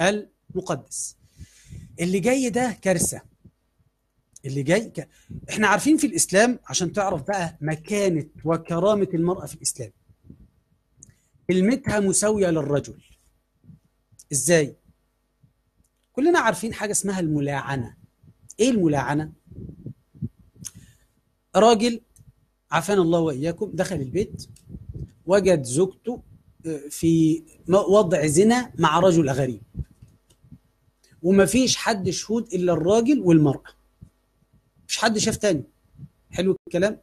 المقدس. اللي جاي ده كارثة. اللي جاي ك... إحنا عارفين في الإسلام عشان تعرف بقى مكانة وكرامة المرأة في الإسلام. كلمتها مساوية للرجل. إزاي؟ كلنا عارفين حاجة اسمها الملاعنة. إيه الملاعنة؟ راجل عافانا الله وإياكم دخل البيت وجد زوجته في وضع زنا مع رجل غريب. وما فيش حد شهود إلا الراجل والمرأة. مش حد شاف تاني. حلو الكلام؟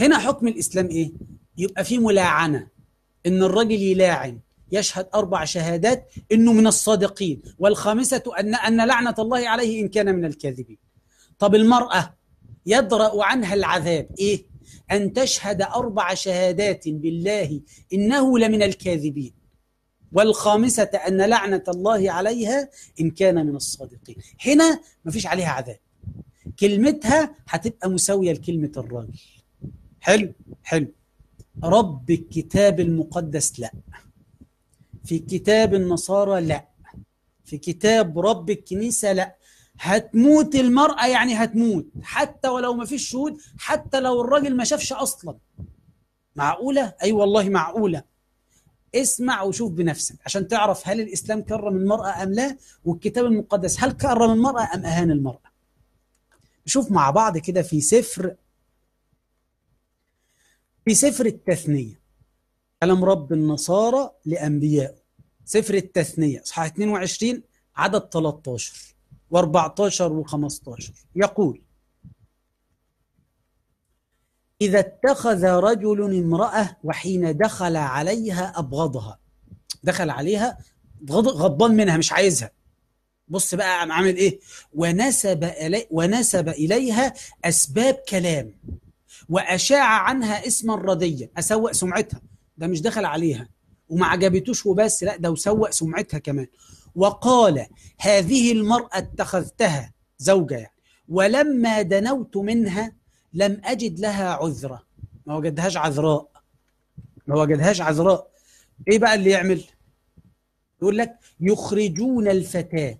هنا حكم الإسلام إيه؟ يبقى في ملاعنة. إن الراجل يلاعن يشهد أربع شهادات إنه من الصادقين والخامسة أن أن لعنة الله عليه إن كان من الكاذبين. طب المرأة يدرأ عنها العذاب إيه؟ أن تشهد أربع شهادات بالله إنه لمن الكاذبين. والخامسة أن لعنة الله عليها إن كان من الصادقين. هنا مفيش عليها عذاب. كلمتها هتبقى مساوية لكلمة الراجل. حلو؟ حلو. رب الكتاب المقدس لا. في كتاب النصارى لا. في كتاب رب الكنيسة لا. هتموت المرأة يعني هتموت. حتى ولو ما فيش شهود حتى لو الراجل ما شافش أصلا. معقولة؟ أي أيوة والله معقولة. اسمع وشوف بنفسك عشان تعرف هل الإسلام كرم المرأة أم لا والكتاب المقدس هل كرم المرأة أم أهان المرأة؟ نشوف مع بعض كده في سفر في سفر التثنية. كلام رب النصارى لأنبيائه سفر التثنية صحيح 22 عدد 13 و14 و15 يقول إذا اتخذ رجل امرأة وحين دخل عليها أبغضها. دخل عليها غضبان منها مش عايزها. بص بقى عامل إيه؟ ونسب إلي ونسب إليها أسباب كلام وأشاع عنها اسما رديا اسوء سمعتها. ده مش دخل عليها. وما عجبتوش وبس لا ده وسوء سمعتها كمان. وقال هذه المرأة اتخذتها زوجة يعني. ولما دنوت منها لم أجد لها عذرة. ما وجدهاش عذراء. ما وجدهاش عذراء. إيه بقى اللي يعمل؟ يقول لك يخرجون الفتاة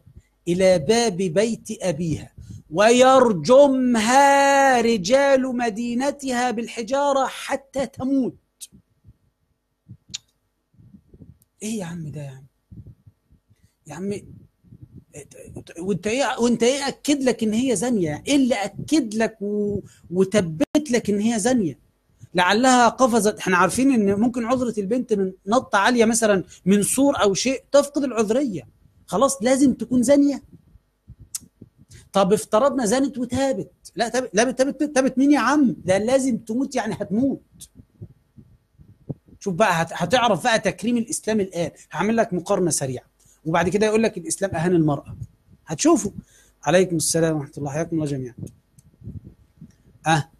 إلى باب بيت أبيها ويرجمها رجال مدينتها بالحجارة حتى تموت. إيه يا عم ده يا عم؟ يا عم وانت إيه وانت إيه أكد لك إن هي زانية؟ إيه اللي أكد لك و... وثبت لك إن هي زانية؟ لعلها قفزت. إحنا عارفين إن ممكن عذرة البنت من نطة عالية مثلا من سور أو شيء تفقد العذرية. خلاص لازم تكون زانية. طب افترضنا زانت وتابت لا تابت لا تابت تابت مين يا عم؟ ده لازم تموت يعني هتموت. شوف بقى هتعرف بقى تكريم الإسلام الآن. هعمل لك مقارنة سريعة. وبعد كده يقول لك الإسلام أهان المرأة. هتشوفوا عليكم السلام ورحمة الله. حياكم الله جميعا. آه.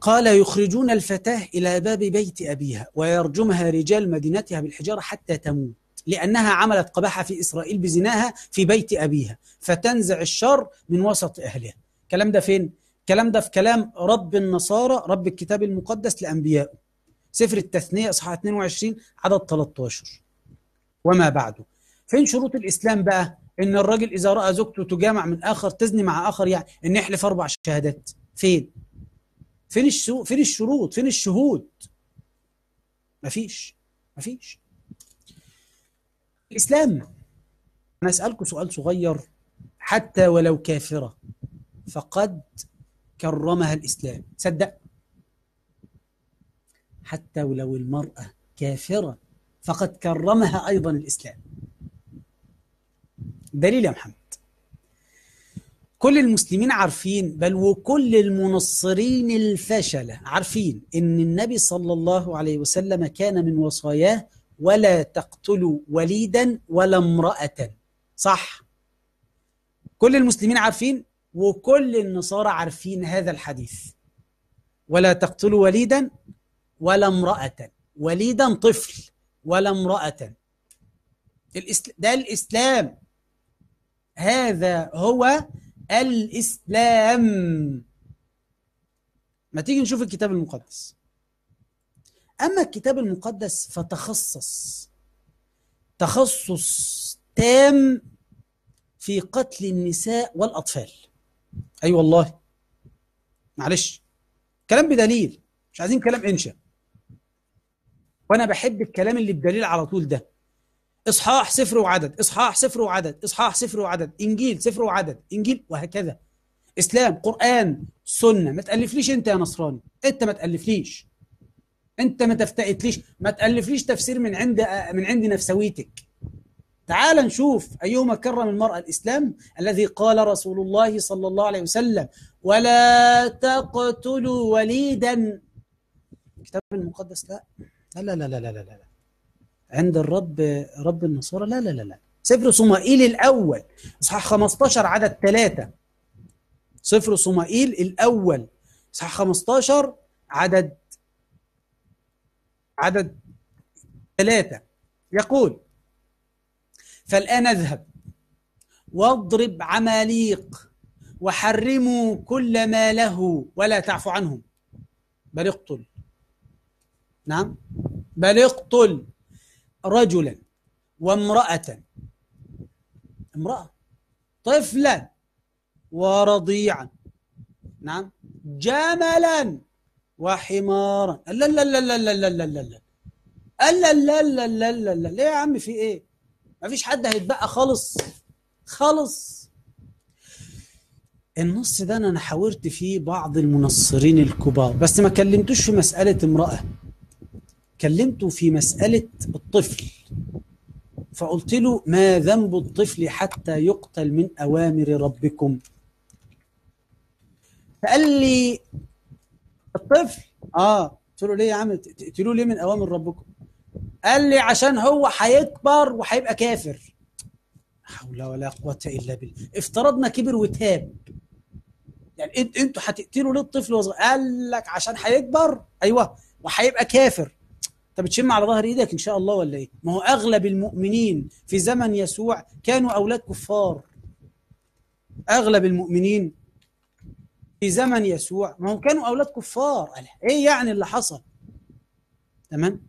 قال يخرجون الفتاة إلى باب بيت أبيها ويرجمها رجال مدينتها بالحجارة حتى تموت لأنها عملت قباحة في إسرائيل بزناها في بيت أبيها فتنزع الشر من وسط أهلها. الكلام ده فين؟ الكلام ده في كلام رب النصارى رب الكتاب المقدس لأنبيائه. سفر التثنية إصحاح 22 عدد 13 وما بعده. فين شروط الإسلام بقى؟ إن الراجل إذا رأى زوجته تجامع من آخر تزني مع آخر يعني إن يحلف أربع شهادات فين؟ فين الشروط؟ فين الشروط؟ فين الشهود؟ مفيش مفيش الإسلام أنا أسألكم سؤال صغير حتى ولو كافرة فقد كرمها الإسلام صدق حتى ولو المرأة كافرة فقد كرمها أيضا الإسلام دليل يا محمد. كل المسلمين عارفين بل وكل المنصرين الفشلة عارفين إن النبي صلى الله عليه وسلم كان من وصاياه ولا تقتلوا وليدا ولا امرأة. صح؟ كل المسلمين عارفين وكل النصارى عارفين هذا الحديث. ولا تقتلوا وليدا ولا امرأة. وليدا طفل ولا امرأة. ده الإسلام. هذا هو الإسلام. ما تيجي نشوف الكتاب المقدس. أما الكتاب المقدس فتخصص تخصص تام في قتل النساء والأطفال. أي أيوة والله. معلش. كلام بدليل. مش عايزين كلام إنشا وأنا بحب الكلام اللي بدليل على طول ده. إصحاح سفر وعدد إصحاح سفر وعدد إصحاح سفر وعدد إنجيل سفر وعدد إنجيل وهكذا. إسلام قرآن سنة ما تألفليش أنت يا نصراني أنت ما تألفليش. أنت ما تفتئتليش ما تألفليش تفسير من عند من عند نفسويتك. تعال نشوف أيهما كرم المرأة الإسلام الذي قال رسول الله صلى الله عليه وسلم ولا تقتلوا وليدا. الكتاب المقدس لا؟ لا لا لا لا لا لا. عند الرب رب النصارى؟ لا لا لا لا. سفر صمائيل الأول. إصحاح 15 عدد ثلاثة. سفر صمائيل الأول. إصحاح 15 عدد عدد ثلاثة. يقول فالآن اذهب واضرب عماليق وحرموا كل ما له ولا تعفو عنهم. بل اقتل. نعم. بل اقتل. رجلا وامرأة امرأة طفلا ورضيعا نعم جملا وحمارا لا لا لا لا لا لا لا لا لا لا لا لا لا لا لا ليه يا عم في إيه ما فيش حد هيتبقى خالص خالص النص ده أنا حاورت فيه بعض المنصرين الكبار بس ما كلمتوش في مسألة امرأة كلمته في مسألة الطفل فقلت له ما ذنب الطفل حتى يقتل من أوامر ربكم؟ فقال لي الطفل آه. قلت له ليه يا عم؟ تقتلوه ليه من أوامر ربكم؟ قال لي عشان هو هيكبر وهيبقى كافر. حول ولا قوة إلا بالله. افترضنا كبر وتاب. يعني إنتوا هتقتلوا ليه الطفل وصغير قال لك عشان هيكبر أيوه وهيبقى كافر. انت بتشم على ظهر إيدك ان شاء الله ولا إيه؟ ما هو اغلب المؤمنين في زمن يسوع كانوا أولاد كفار. اغلب المؤمنين في زمن يسوع ما هم كانوا أولاد كفار. إيه يعني اللي حصل؟ تمام؟